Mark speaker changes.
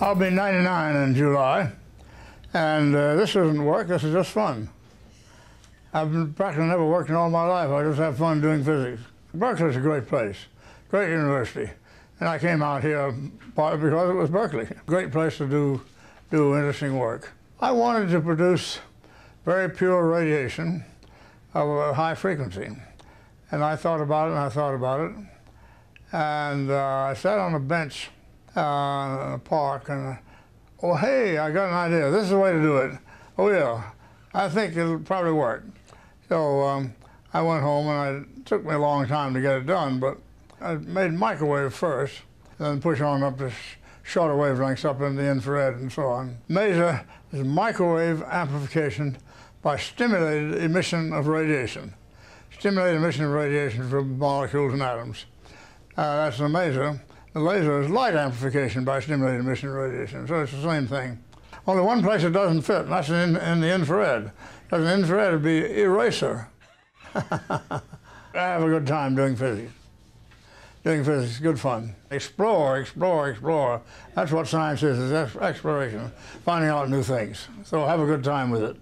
Speaker 1: I'll be 99 in July, and uh, this isn't work, this is just fun. I've been practically never worked in all my life, I just have fun doing physics. Berkeley's a great place, great university, and I came out here partly because it was Berkeley. Great place to do, do interesting work. I wanted to produce very pure radiation of a high frequency, and I thought about it and I thought about it, and uh, I sat on a bench uh, park and, oh, hey, I got an idea. This is the way to do it. Oh, yeah, I think it'll probably work. So um, I went home and I, it took me a long time to get it done, but I made microwave first, then push on up to shorter wavelengths up in the infrared and so on. maser is microwave amplification by stimulated emission of radiation. Stimulated emission of radiation from molecules and atoms. Uh, that's the maser. The laser is light amplification by stimulated emission radiation, so it's the same thing. Only one place it doesn't fit, and that's in, in the infrared. Because in infrared would be eraser. I have a good time doing physics. Doing physics is good fun. Explore, explore, explore. That's what science is, is exploration, finding out new things. So have a good time with it.